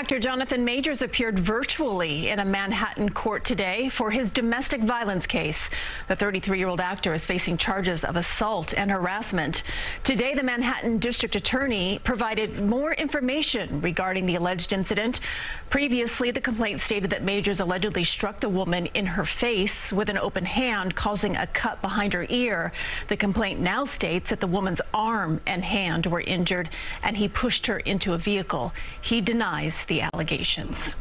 Actor Jonathan Majors appeared virtually in a Manhattan court today for his domestic violence case. The 33-year-old actor is facing charges of assault and harassment. Today, the Manhattan District Attorney provided more information regarding the alleged incident. Previously, the complaint stated that Majors allegedly struck the woman in her face with an open hand, causing a cut behind her ear. The complaint now states that the woman's arm and hand were injured and he pushed her into a vehicle. He denies the allegations.